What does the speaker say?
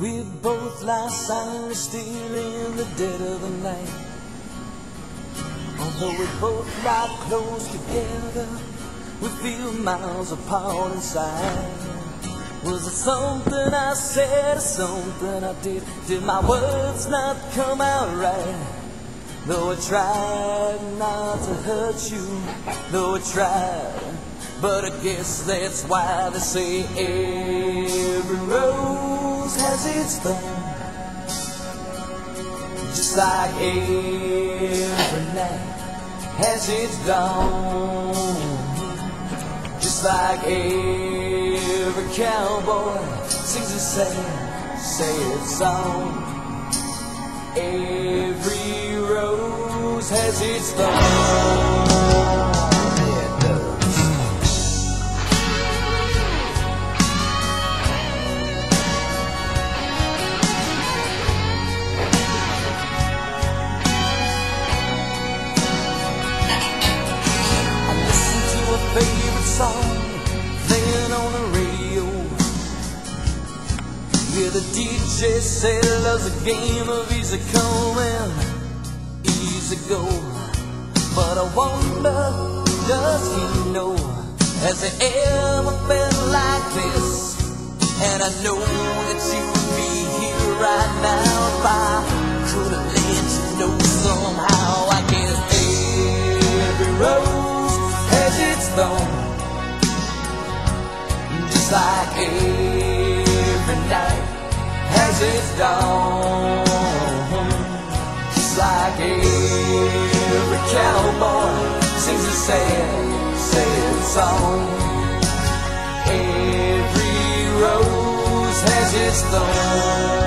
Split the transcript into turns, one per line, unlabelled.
We both lie silently still in the dead of the night. Although we both lie close together, we feel miles apart inside. Was it something I said or something I did? Did my words not come out right? Though I tried not to hurt you, though I tried, but I guess that's why they say every rose has its thorn. Just like every night has its dawn. Just like every cowboy sings a sad, sad song. Every rose has its thorn. Song playing on the radio. Yeah, the DJ said love's a game of easy come and easy go. But I wonder, does he know? Has he ever felt like this? And I know that you would be here right now like every night has its dawn, just like every cowboy sings a sad, sad song. Every rose has its thorn.